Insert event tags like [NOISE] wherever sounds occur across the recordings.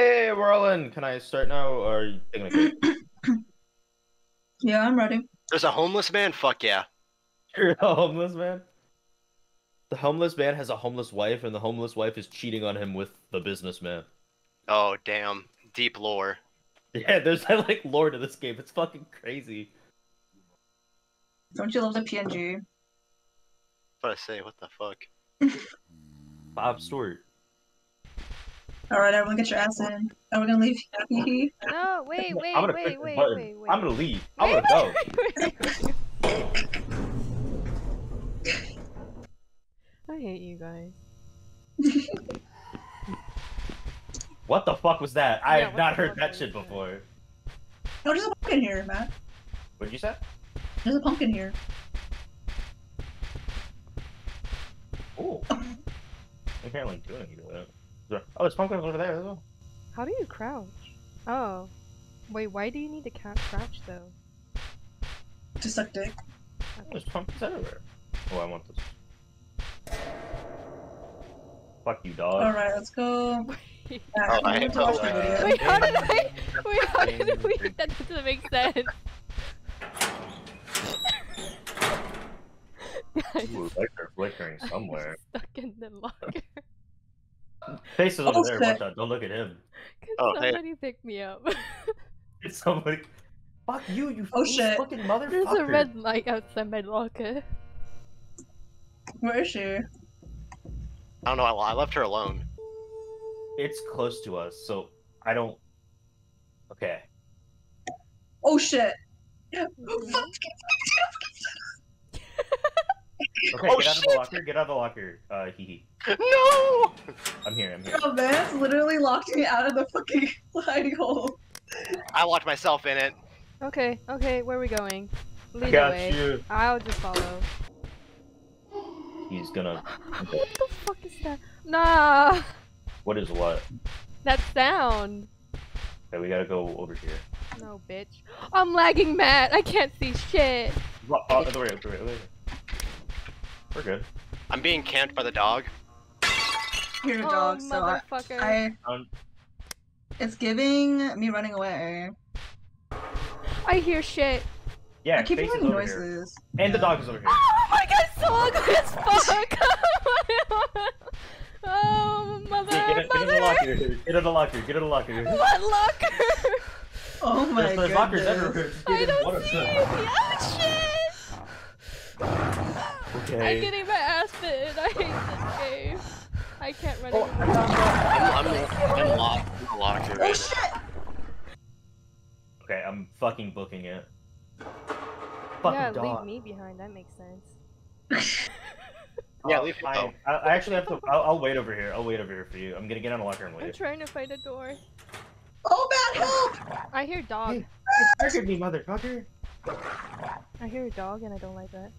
Hey, we're all in. Can I start now, or are you taking a cake? [CLEARS THROAT] Yeah, I'm ready. There's a homeless man? Fuck yeah. You're a homeless man. The homeless man has a homeless wife, and the homeless wife is cheating on him with the businessman. Oh, damn. Deep lore. Yeah, there's like lore to this game. It's fucking crazy. Don't you love the PNG? What I say? What the fuck? Bob Stewart. Alright, everyone get your ass in. Are we gonna leave? No, wait, wait, I'm gonna wait, click wait, wait, wait. I'm gonna leave. I'm Wait, gonna go. wait, wait, wait. I hate you guys. [LAUGHS] What the fuck was that? I Yeah, have not heard that shit that? before. No, there's a pumpkin here, Matt. What'd you say? There's a pumpkin here. Oh. I can't like do anything to that. Oh, there's pumpkins over there as well. How do you crouch? Oh. Wait, why do you need to ca- crouch though? To suck dick. Oh, there's pumpkins everywhere. Oh, I want this. Fuck you, dog. Alright, let's go. Wait, Oh, I'm I going to watch the video. wait, how did I? Wait, how did we? That doesn't make sense. [LAUGHS] Guys, Ooh, lights are flickering somewhere. [LAUGHS] stuck in the locker. Face is over there. shit. Watch out! Don't look at him. Can Oh, hey. somebody pick me up? [LAUGHS] It's somebody. [LAUGHS] Fuck you, you Oh, face shit. fucking motherfucker. There's a red light outside my locker. Where is she? I don't know. I, I left her alone. It's close to us, so I don't. Okay. Oh shit! [GASPS] Fuck! Mm-hmm. Okay, Oh, get out of the locker. Get out of the locker. Uh, hee hee. no! I'm here. I'm here. Oh, Vance literally locked me out of the fucking [LAUGHS] hiding hole. I locked myself in it. Okay, okay, where are we going? Lead the Got way. you. I'll just follow. He's gonna. [GASPS] what the fuck is that? Nah! What is what? That sound! Okay, we gotta go over here. No, bitch. I'm lagging, Matt! I can't see shit! Oh, other way, other way, other way. We're good. I'm being camped by the dog. Here, Oh, dog. So I, motherfucker. I, Um, it's giving me running away. I hear shit. yeah, I keep hearing over here. noises. And the dog is over here. Oh my god, it's so ugly as fuck! [LAUGHS] oh, mother, Get, it, get in the locker. Get in the locker. Get in the locker. What locker? Oh my There's, there's lockers everywhere. I get in one don't see Oh shit! I'm Okay. getting my ass bitten. I hate this game. I can't run Oh, anymore. I found the- I'm, I'm, I'm locked in the locker. Oh man. shit! Okay, I'm fucking booking it. Fucking yeah, dog. leave me behind. That makes sense. [LAUGHS] Yeah, Oh, leave him fine. go. I, I actually have to. I'll, I'll wait over here. I'll wait over here for you. I'm gonna get on a locker and wait. I'm trying to find a door. Oh man, help! I hear dog. Hey. Target me, motherfucker! I hear a dog, and I don't like that.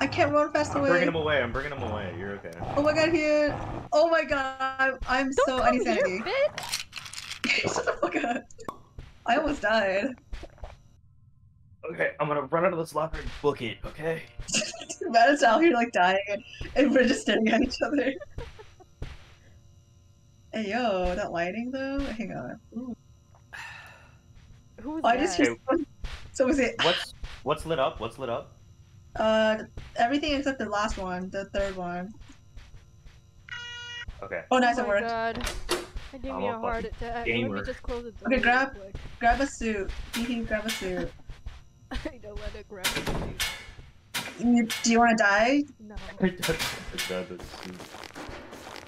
I can't run fast I'm away. bringing him away. I'm bringing him away. You're okay. Oh my god, here! Oh my god, I'm Don't so come any here, sanity. bitch! [LAUGHS] Shut the fuck up. I almost died. Okay, I'm gonna run out of this locker and book it. Okay. [LAUGHS] Matt is out here like dying, and, and we're just staring at each other. Hey yo, that lighting though. Hang on. Ooh. [SIGHS] Who was Oh, I that? just hear someone, someone say, What's what's lit up? What's lit up? Uh, everything except the last one, the third one. Okay. Oh, nice, oh it my worked. God. I gave I'm me a a heart fucking attack. Let gamer. me just close the door. Okay, grab- Grab a suit. Hee grab a suit. [LAUGHS] I don't want to grab it. You- Do you want to die? No. [LAUGHS]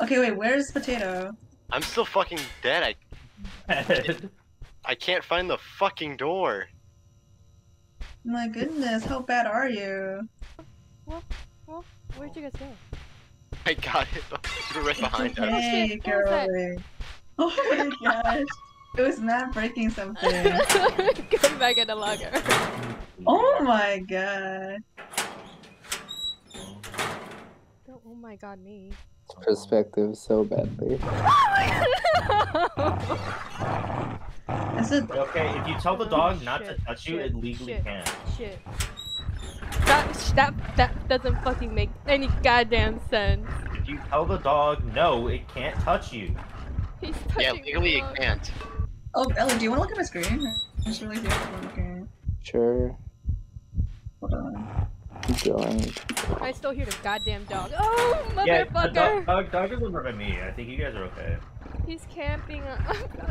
Okay, wait. Where's potato? I'm still fucking dead. I [LAUGHS] I can't find the fucking door. My goodness, how bad are you? Where'd you guys go? I got it. [LAUGHS] You were right behind us. Hey, shit, what was that? girlie. Oh my gosh. It was Matt breaking something. [LAUGHS] Going back in the locker. Oh my god. Don't, oh my god, me. perspective so badly. [LAUGHS] Oh my god! Is it Okay, if you tell the dog not Shit, to touch you, it legally shit. can. Shit. That, that, that doesn't fucking make any goddamn sense. If you tell the dog no, it can't touch you. He's Yeah, legally the you dog. can't. Oh, Ellie, do you want to look at my screen? I just really feel like Sure. Hold on. Joined. I still hear the goddamn dog. Oh, Yeah, motherfucker! Doug, Doug, Doug doesn't work on me. I think you guys are okay. He's camping on,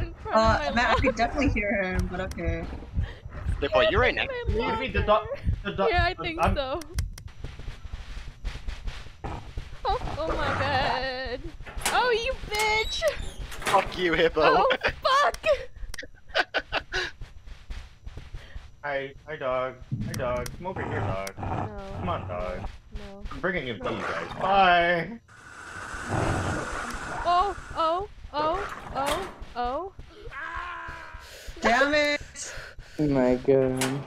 in front Uh, of my Matt, I lawn. could definitely hear him, but okay. Hippo, you're right Camping next in to my me. What do you mean, the dog? The dog. Yeah, I think I'm, so. Oh, oh my god. Oh, you bitch! Fuck you, Hippo. Oh, [LAUGHS] fuck! Hi, hi, dog. Hi, dog. Come over here, dog. No. Come on, dog. no. I'm bringing him to you guys. Bye. Oh, oh, oh, oh, oh. Damn it! Oh my god.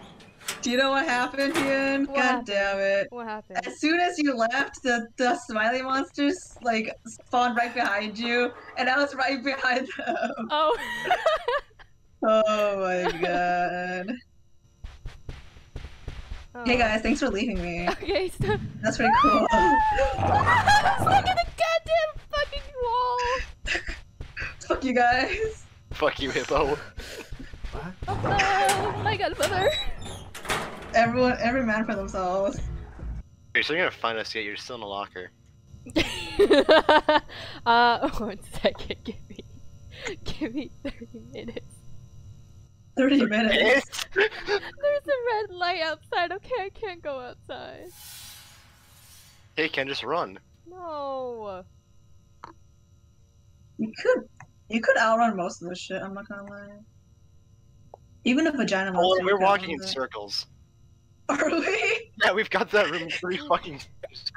Do you know what happened, Ian? What God happened? damn it. What happened? As soon as you left, the, the smiley monsters like spawned right behind you, and I was right behind them. Oh. [LAUGHS] Oh my god. Oh. Hey Oh. guys, thanks for leaving me. Okay, stop. That's pretty cool. [LAUGHS] Look at the goddamn fucking wall. Fuck you guys. Fuck you, Hippo. Oh my god, mother. Everyone, every man for themselves. You're still gonna find us yet. You're still in a locker. [LAUGHS] uh, [LAUGHS] one second. Give me, give me thirty minutes. 30 minutes. [LAUGHS] There's a red light outside. Okay, I can't go outside. hey, Ken, just run. No. You could, you could outrun most of this shit. I'm not gonna lie. Even a vagina Well, monster. we're could walking in it. circles. [LAUGHS] Are we? Yeah, we've got that room pretty fucking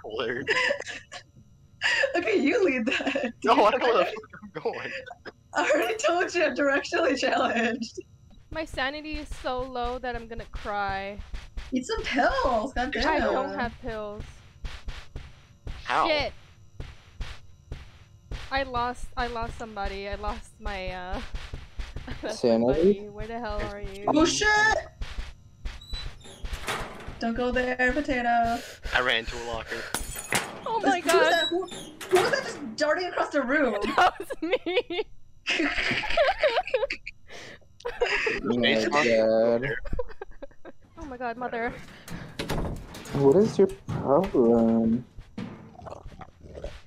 cleared. [LAUGHS] Okay, you lead that. [LAUGHS] No, I don't know where the fuck I'm going. I already told you I'm directionally challenged. My sanity is so low that I'm gonna cry. Eat some pills. God damn. I don't have pills. How? Shit. I lost. I lost somebody. I lost my. uh... [LAUGHS] I lost my Sanity? Where the hell are you? Oh shit! Don't go there, potato. I ran into a locker. Oh my Who was god. that? Who, who was that just darting across the room? [LAUGHS] That was me. Oh my Jason? god. Oh my god, mother. What is your problem?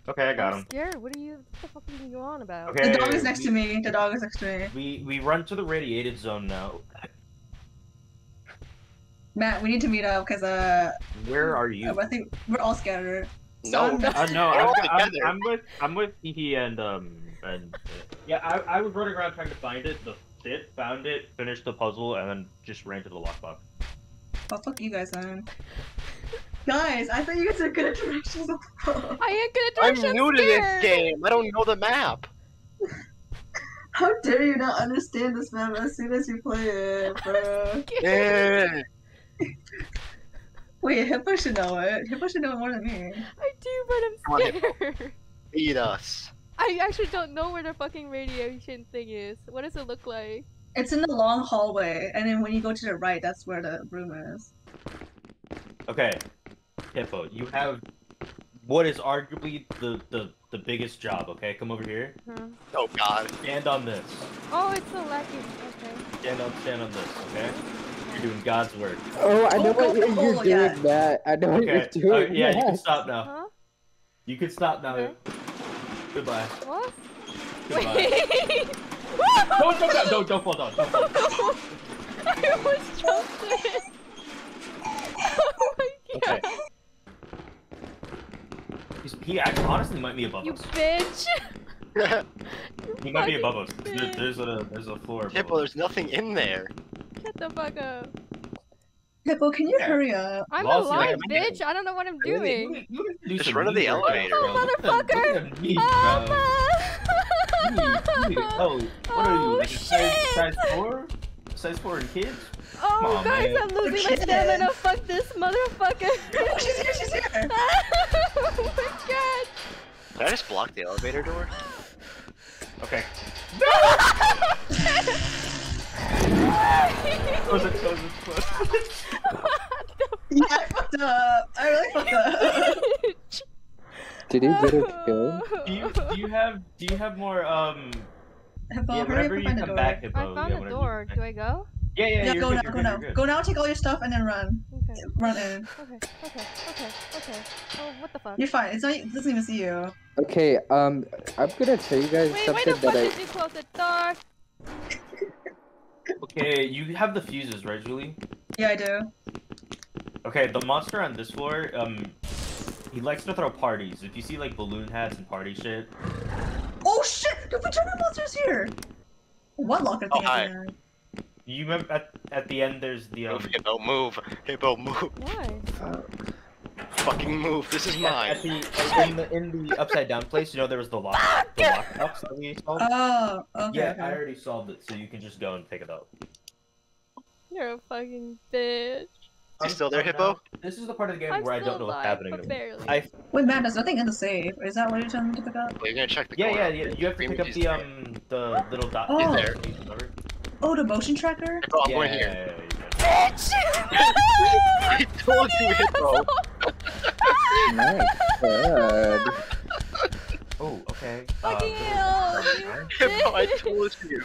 Okay, I got I'm him. scared. What are you? What the fuck are you on about? Okay. the dog is next we, to me. The dog is next to me. We we run to the radiated zone now. Matt, we need to meet up because uh, Where are you? I think we're all scattered. No. So, Uh, no, [LAUGHS] I'm, I'm. I'm with I'm with Hee and um and yeah, I, I was running around trying to find it, the it, found it, finished the puzzle, and then just ran to the lockbox. oh fuck you guys then. Guys, I thought you guys are good at directions. What the fuck? I ain't gonna I'm direction new to this game. I don't know the map. [LAUGHS] How dare you not understand this map as soon as you play it, [LAUGHS] bro? Eh. Wait, Hippo should know it. Hippo should know it more than me. I do, but I'm scared. Beat us. I actually don't know where the fucking radiation thing is. What does it look like? It's in the long hallway, and then when you go to the right, that's where the room is. Okay, Hippo, you have what is arguably the the the biggest job. Okay, come over here. Huh? Oh god. Stand on this. Oh, it's the lucky. Okay. Stand on stand on this. Okay. You're doing God's work. Oh, I know Oh, what go you're, to you're hole, doing, yeah. Matt. I know what you're uh, doing. yeah, you can stop now. Huh? You can stop now. Okay. Goodbye. What? Goodbye. Wait. [LAUGHS] don't don't don't don't don't fall down. Don't fall down. [LAUGHS] I almost jumped it. [LAUGHS] Oh my god. Okay. He's, he actually, honestly might be above You us. bitch. [LAUGHS] He might be fucking above us. There, there's a there's a floor. above Hippo, us. there's nothing in there. Shut the fuck up. Hippo, can you Yeah. hurry up? I'm Lost alive, bitch. I don't know what I'm Look at- doing. look at- look at- Just run to the elevator. Oh, Look at- look motherfucker. me, Oh, bro. ma- You- you- Oh, what are you? Oh, Like a size, shit. size four? Size four in kids? Oh, Come on, guys, man. I'm losing my stamina. Fuck this motherfucker. Oh, she's here, she's here! [LAUGHS] [LAUGHS] my god. Did I just block the elevator door? Okay. [LAUGHS] what Close it, close it, close it. Yeah, I fucked up. I really fucked up. Did he get a kill? Do you do you have do you have more um Hippo, yeah, hurry up whenever and you find the come door. back, Hippo, I yeah, found a whenever door. Do I go? Yeah, yeah, Yeah, you're go good, now, go good, now. you're. Go now, take all your stuff, and then run. Okay. Run in. Okay. Okay. Okay. Okay. Oh, what the fuck? You're fine. It's not, it doesn't even see you. Okay, um, I'm gonna tell you guys Wait, why something the fuck that I. did you close the door? [LAUGHS] Okay, you have the fuses, right, Julie? Yeah, I do. Okay, the monster on this floor, um, he likes to throw parties. If you see like balloon hats and party shit, Oh shit! The vagina monster's here! What locker Oh, thing hi. Is there? you remember at, at the end there's the um. Move, Hippo, move. Hippo, move. Why? Fucking move. This is mine. at the in the in the upside down place, you know there was the lock the lockups that we solved. Oh, okay. yeah, okay. I already solved it, so you can just go and pick it up. You're a fucking bitch. You still there, Hippo? This is the part of the game I'm where I don't know what's happening. but to me. barely. I Wait, man, there's nothing in the safe. Is that what you're telling me to pick up? Well, you're gonna check the yeah, yeah, yeah. You have to pick up the um the little dot. Oh. He's there. Remember? Oh, the motion tracker? Hippo, I'm yeah, going yeah, here. yeah, Bitch! I told you, Hippo. My God. yeah. Oh, okay. Uh, Fucking little- hell, you I bitch. told you.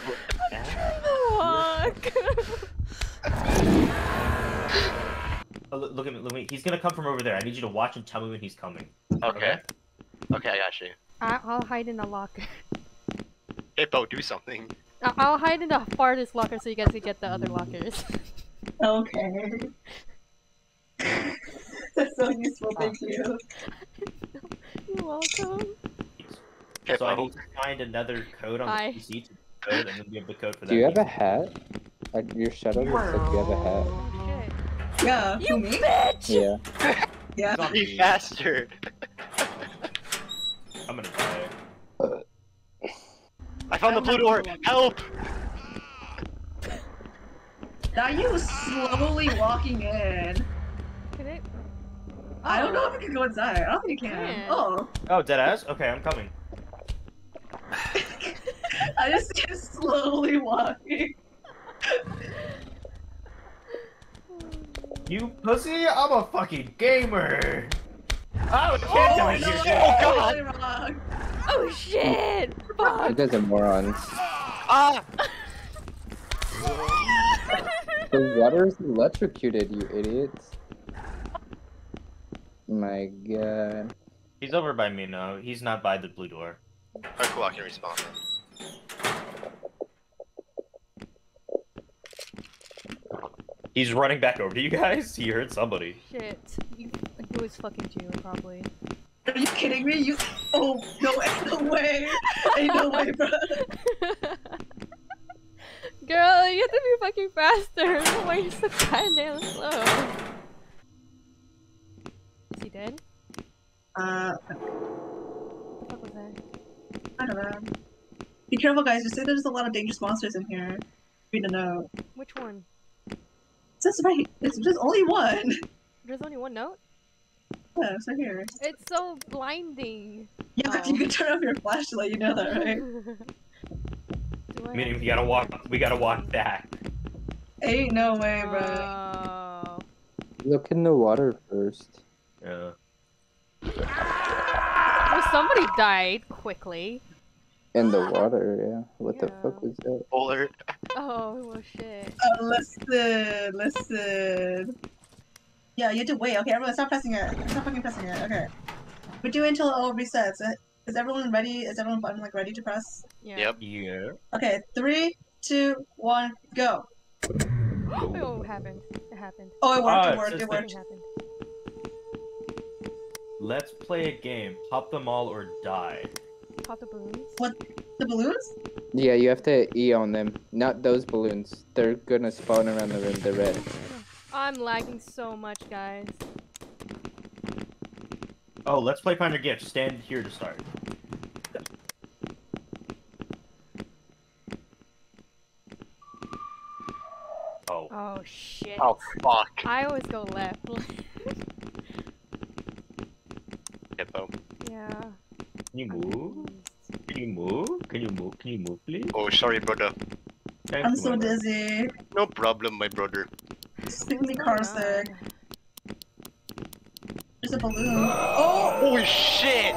Walk. Oh, look, look at me, look at me. He's gonna come from over there. I need you to watch and tell me when he's coming. Okay. Okay, I got you. I- I'll hide in a locker. Hippo, do something. I- I'll hide in the farthest locker so you guys can get the other lockers. Okay. [LAUGHS] That's so useful, thank you. You're welcome. So I need to find another code on Hi. the PC to code, and then we have the code for that. Do you have a hat? Like your shadow looks like you have a hat. Shit. Yeah, You me? bitch! Yeah. Yeah. It's Be faster. I'm gonna die. I found the I blue door. Help! Now you slowly walking in. Can it? I don't know Oh. if you can go inside. I don't think you can. Can. Oh. Oh, dead ass. Okay, I'm coming. [LAUGHS] I just see you slowly walking. You pussy! I'm a fucking gamer. Oh, it can't tell me no, you're no. Oh, God. Oh shit! You Fuck! guys are morons. Ah! The water is electrocuted, you idiots. My god. He's over by me now. He's not by the blue door. Alright, cool, I can respawn. He's running back over to you guys. He heard somebody. Shit. You, it was fucking June, probably. Are you kidding me? You. Oh no! Ain't no way! Ain't no way, bro. Girl, you have to be fucking faster. [LAUGHS] Why are you so goddamn slow? Is he dead? Uh, What the fuck was that? I don't know. Be careful, guys. Just say there's a lot of dangerous monsters in here. Read the note. Which one? It says right. It's just only one. There's only one note? Yeah, it's right here. It's so blinding. Yeah, Oh. you can turn off your flashlight. You know that, right? [LAUGHS] I mean, we gotta walk. We gotta walk back. Ain't no way, bro. Oh. Look in the water first. Yeah. Well, somebody died quickly. In the [GASPS] water, yeah. What the fuck was that? Bowler. Oh, well, shit. Uh, listen, listen. Yeah, you have to wait. Okay, everyone, stop pressing it. Stop fucking pressing it. Okay. We do it until it all resets. Is everyone ready? Is everyone button like ready to press? Yeah. Yep. Yeah. Okay, three, two, one, go. Oh, it happened. It happened. Oh, it worked. Ah, it worked. It worked. Happened. Let's play a game. Pop them all or die. Pop the balloons. What? The balloons? Yeah, you have to E on them. Not those balloons. They're gonna spawn around the room. They're red. I'm lagging so much, guys. Oh, let's play Finder Your Gift. Stand here to start. Oh. Oh, shit. Oh, fuck. I always go left. [LAUGHS] Hippo. yeah. Can you move? Can you move? Can you move? Can you move, please? Oh, sorry, brother. Thank I'm you, so my dizzy. No problem, my brother. Extremely Oh, car sick. There's a balloon. [GASPS] Oh! Holy shit!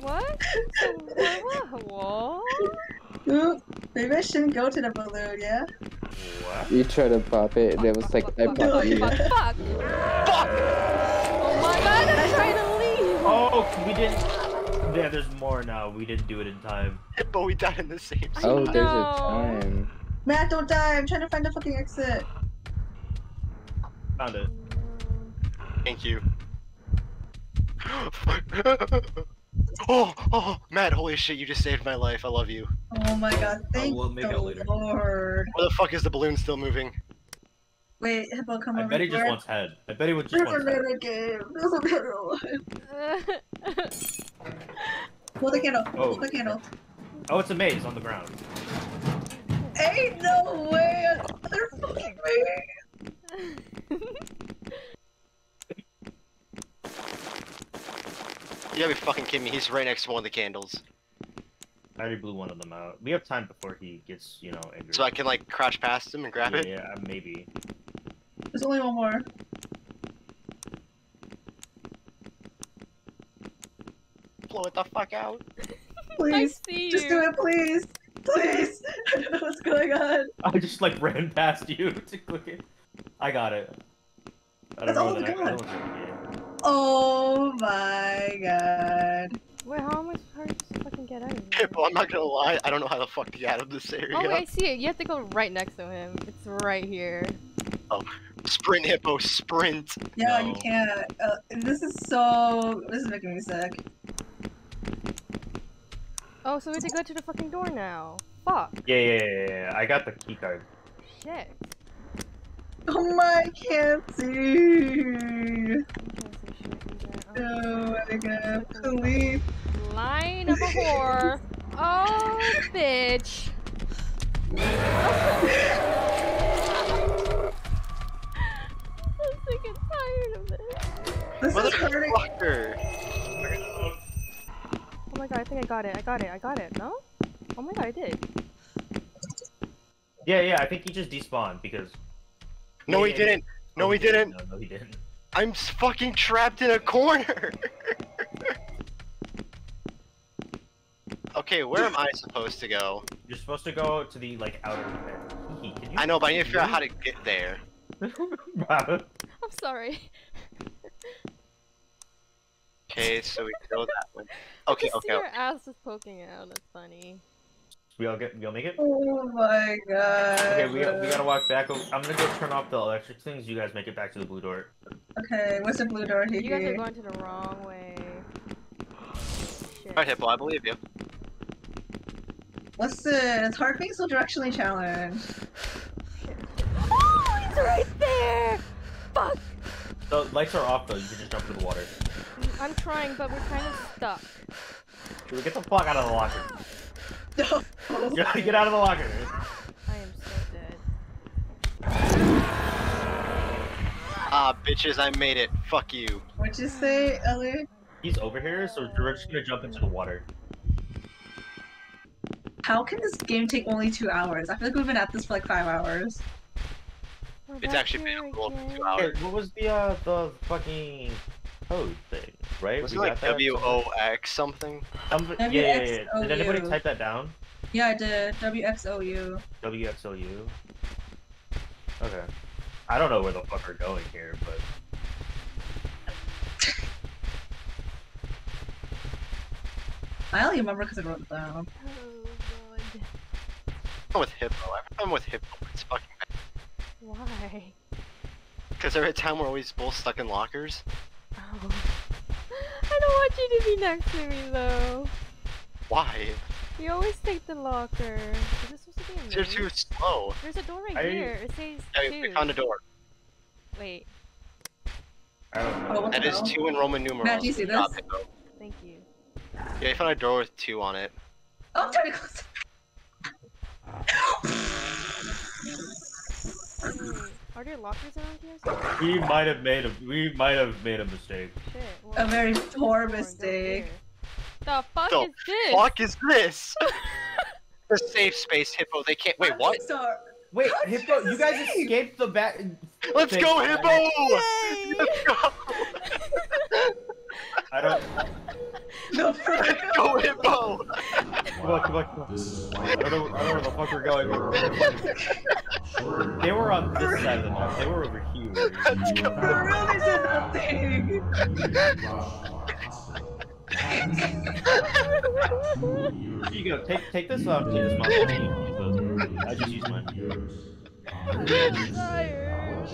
What? So, what? What? Oop, maybe I shouldn't go to the balloon, yeah? What? You try to pop it, and it was like I fuck, popped fuck, you. fuck, fuck. Fuck! Oh my god, I'm trying to leave! Oh, we didn't. Yeah, there's more now. We didn't do it in time. But we died in the same I Oh, spot. there's a time. Matt, don't die. I'm trying to find the fucking exit. Found it. Thank you. [GASPS] oh, oh, Matt, holy shit, you just saved my life. I love you. Oh my god, thank we'll make the it later. lord. Where the fuck is the balloon still moving? Wait, Hippo, come I over bet he just wants head. I bet he would just There's wants head. another game. There's another one. [LAUGHS] Hold the candle. Oh. Hold the candle. Oh, it's a maze on the ground. Ain't no way another fucking maze. You gotta be fucking kidding me. He's right next to one of the candles. I already blew one of them out. We have time before he gets, you know, angry. So I can, like, crouch past him and grab yeah, it. yeah, maybe. There's only one more. Blow it the fuck out. [LAUGHS] I Please. see Just do it, please. Please. [LAUGHS] I don't know what's going on. I just like ran past you [LAUGHS] to click it. I got it. I don't That's know all that we I, I got. don't know what to Oh my god. Wait, how am I supposed to fucking get out of here? Hippo, I'm not gonna lie. I don't know how the fuck to get out of this area. Oh, wait, I see it. You have to go right next to him. It's right here. Oh, sprint, Hippo, sprint. Yeah, you can't. Uh, this is so. This is making me sick. Oh, so we have to go to the fucking door now. Fuck. Yeah, yeah, yeah, yeah, yeah. I got the key card. Shit. Oh my, I can't see. I can't see shit either. Oh my god, please. Line of a whore. Oh, bitch. [LAUGHS] I'm sick and tired of this. This is hurting. Motherfucker. Oh my god, I think I got it. I got it. I got it. No? Oh my god, I did. Yeah, yeah. I think he just despawned because. No, he Yeah, yeah, didn't. No, he oh, didn't. No, no, he didn't. I'm fucking trapped in a corner. [LAUGHS] okay, where am I supposed to go? You're supposed to go to the like outer pit. Hee hee, Can you? I know, but I need to figure out how to get there. [LAUGHS] I'm sorry. Okay, so we go that way. Okay, Just okay. see your ass is poking out. That's funny. We all get. We all make it. Oh my god. Okay, we, we gotta walk back. I'm gonna go turn off the electric things. You guys make it back to the blue door. Okay, what's the blue door here? You guys are going to the wrong way. Shit. Alright, Hippo, I believe you. Listen, it's hard being so directionally challenged. Oh, it's right there! Fuck! The lights are off though. You can just jump into the water. I'm trying, but we're kind of stuck. Should we get the fuck out of the locker? No. [LAUGHS] Get get out of the locker. I am so dead. Ah, bitches, I made it. Fuck you. What'd you say, Ellie? He's over here, so we're just gonna jump into the water. How can this game take only two hours? I feel like we've been at this for like five hours. We're It's actually been a little two hours. Okay, what was the uh the fucking code thing? Right? Was it like? W O X something? Some- yeah, yeah, yeah, yeah. Did anybody type that down? Yeah, I did. WXOU. WXLU. Okay. I don't know where the fuck we're going here, but [LAUGHS] I only remember because I wrote it down. Oh god. I'm with Hippo. I'm with Hippo. It's fucking bad. Why? Because every time we're always both stuck in lockers. Oh. [LAUGHS] I don't want you to be next to me though. Why? You always take the locker. Is this supposed to be a You're maze? too slow. There's a door right I- here. It says Yeah, we- we two. found a door. Wait, I don't Oh, know. what That the is hell? two in Roman numerals. Matt, do you see Good this? Thank you. Yeah, I found a door with two on it. Oh, I'm trying to close. Wait, are there lockers around here? or? We might have made a we might have made a mistake. Shit. well, A very there's poor door, mistake. Here. The fuck The is this? Fuck is this? [LAUGHS] the safe space, Hippo. They can't. Wait, what? Sorry. Wait, How Hippo, you you guys escape? escaped the back. Let's Thank go, Hippo! Yay! Let's go! [LAUGHS] I don't. No, Let's go, Hippo! Come on, come on, come on. This is I don't know, I don't know where the fuck we're going. Sure. They were on this side of the map. They were over here. Let's For real, they did nothing. [LAUGHS] Here you go. Take take this um take this monster. I just use mine. I'm tired.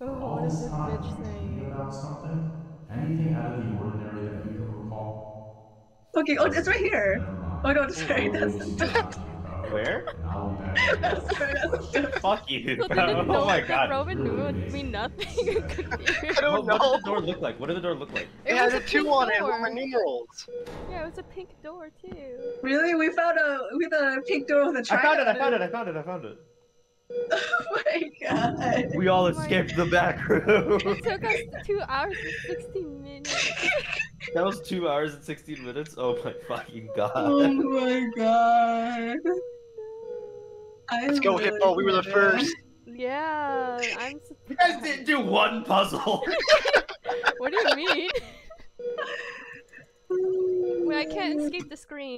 Oh, what is this bitch saying? About something? Anything out of the ordinary that you can recall? Okay, oh, it's right here. Oh no, it's right. [LAUGHS] That's We'll see what I'm talking about. Where? And I'll be back. that's [LAUGHS] right. That's Fuck you. So bro. the Oh my god. Roman knew would mean nothing? [LAUGHS] I'm confused. I don't What, what did the door look like? What did the door look like? It had was a pink two on it, door. Roman numerals. Yeah, it was a pink door too. Really? We found a we found a pink door with a I triangle. I found it. I found it. I found it. I found it. [LAUGHS] Oh my god. We all Oh escaped the back room. It took us two hours and 16 minutes. that was two hours and sixteen minutes. Oh my fucking oh god. Oh my god. I Let's go, really Hippo. We were the first. Yeah, I'm. You guys didn't do one puzzle. [LAUGHS] [LAUGHS] What do you mean? Wait, I can't escape the screen.